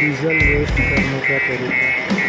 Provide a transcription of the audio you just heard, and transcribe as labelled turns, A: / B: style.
A: Diesel waste करने का तरीका।